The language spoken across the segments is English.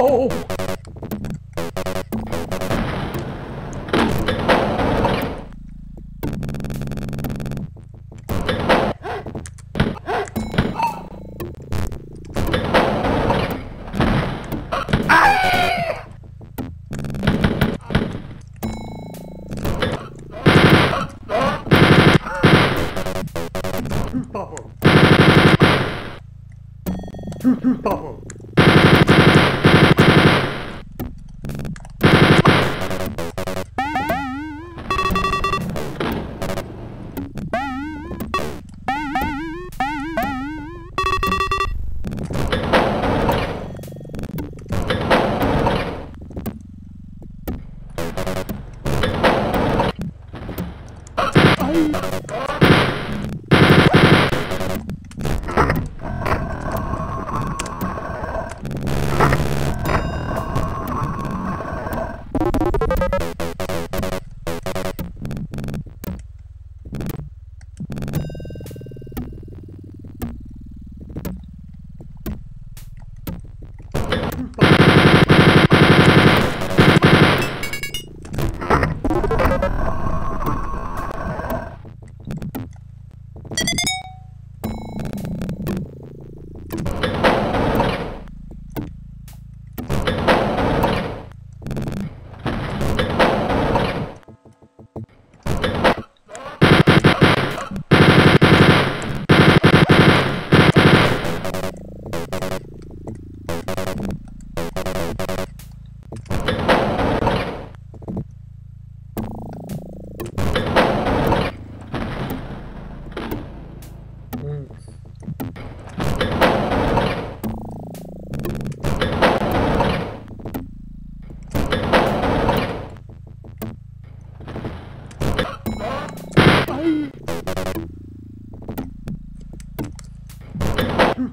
Oh! Tooth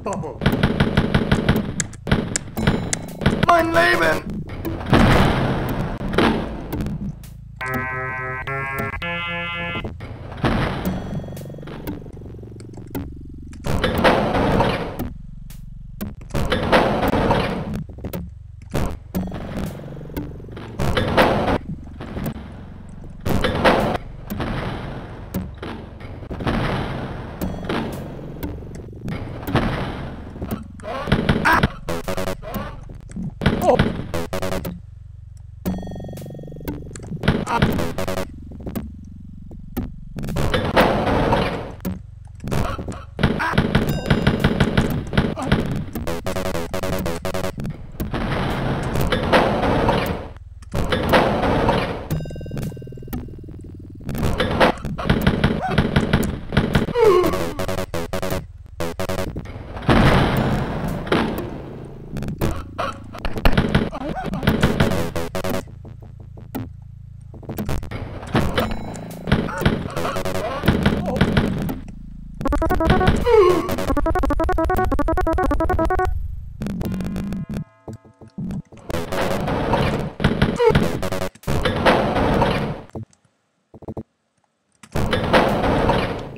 Papa! Mein Leben!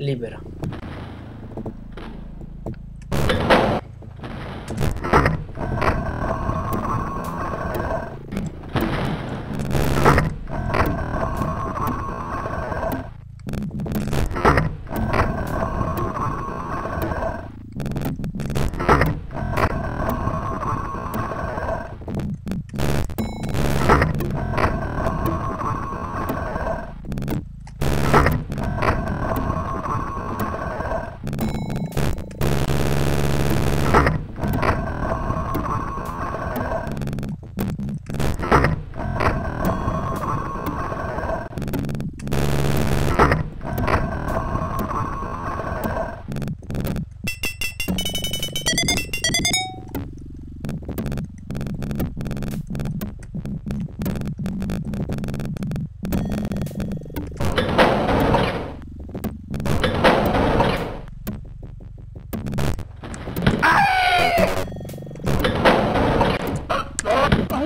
Libera.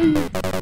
Bye.